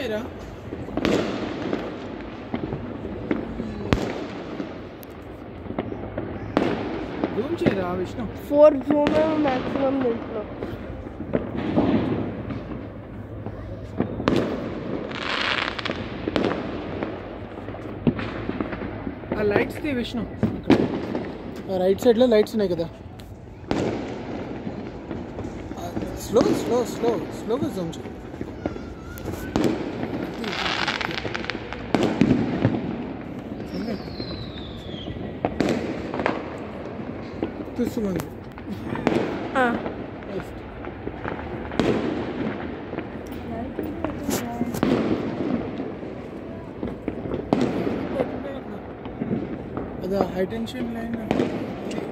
చేయరా జూమ్ చేయరా Vishnu four Zoom maximum దీంట్లో ఆ లైట్స్ ది విష్ణు రైట్ సైడ్లో లైట్స్ ఉన్నాయి కదా. స్లో స్లో స్లో స్లోగా జూమ్ చేయి. This one. Ah. Left. The high tension line.